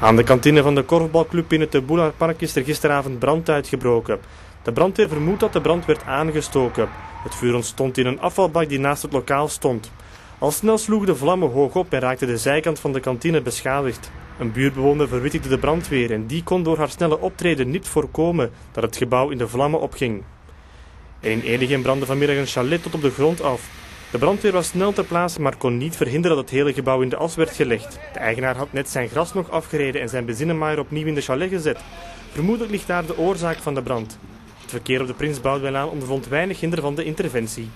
Aan de kantine van de korfbalclub in het de Park is er gisteravond brand uitgebroken. De brandweer vermoedt dat de brand werd aangestoken. Het vuur ontstond in een afvalbak die naast het lokaal stond. Al snel sloegen de vlammen hoog op en raakte de zijkant van de kantine beschadigd. Een buurtbewoner verwittigde de brandweer en die kon door haar snelle optreden niet voorkomen dat het gebouw in de vlammen opging. En in brandde vanmiddag een chalet tot op de grond af. De brandweer was snel ter plaatse, maar kon niet verhinderen dat het hele gebouw in de as werd gelegd. De eigenaar had net zijn gras nog afgereden en zijn benzinemaaier opnieuw in de chalet gezet. Vermoedelijk ligt daar de oorzaak van de brand. Het verkeer op de Prins Boudewijn ondervond weinig hinder van de interventie.